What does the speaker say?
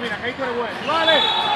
mira, que ahí te ¡Vale!